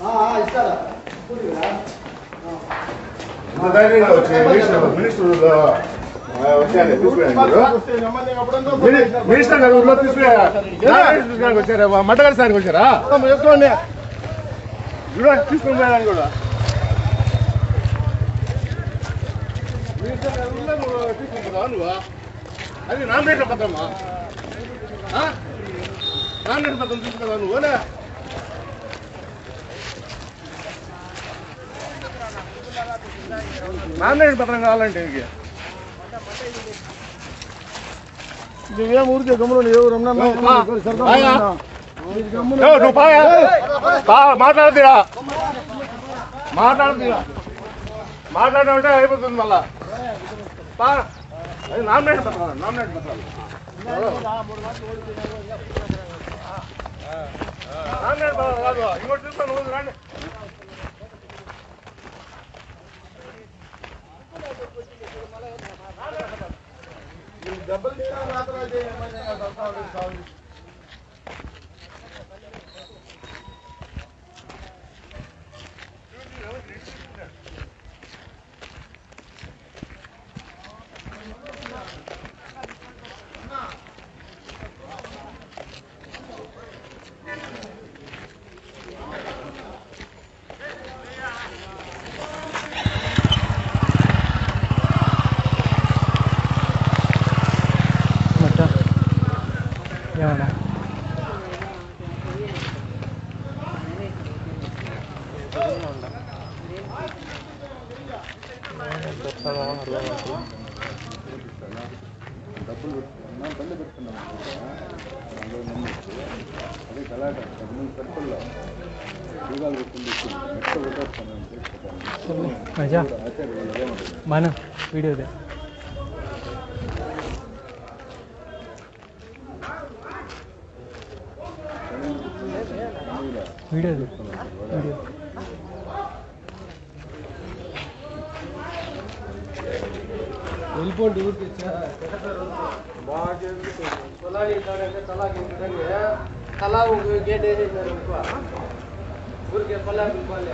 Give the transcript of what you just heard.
jungle. ఎందుకు పండగ minister minister గారు ఊర్లో తీసుకురా. వచ్చారా? మట్టగారి సార్కి వచ్చారా? చెప్తాండి తీసుకుని పోయాను కూడా. మినిస్టర్ అది నామినేషన్ పత్రమా? నామినేషన్ పత్రం తీసుకురా నువ్వు? ఓలే? నామినేషన్ పత్రం కావాలంటే ఇంకే నువ్వేం ఊరికే గమ్మున ఎవరు నువ్వు పాయా మాట్లాడుతురా మాట్లాడుతురా మాట్లాడమంటే అయిపోతుంది మళ్ళా పా అది నామినేషన్ పత్రాలు నామినేషన్ పత్రాలు నామినేషన్ పత్రాలు కాదు ఇంకోటి తీసుకొని నువ్వు రండి ఏమన్నా డబ్బులు పెట్టుకున్నా బండి పెట్టుకున్నాం నలభై మంది అదే కలాట పదిమంది సర్కిల్లో చూడాలి పెట్టుకుంది నెక్స్ట్ కొట్టేస్తాను మజా ఆచార్య ఏమంటారు మన వీడియోదే వీడియోది వీడియో వెళ్ళిపోండి ఊరికి తలా ఒక గేట్ వేసేసారు ఎక్కువ ఊరికే పొలా పిలుపాలి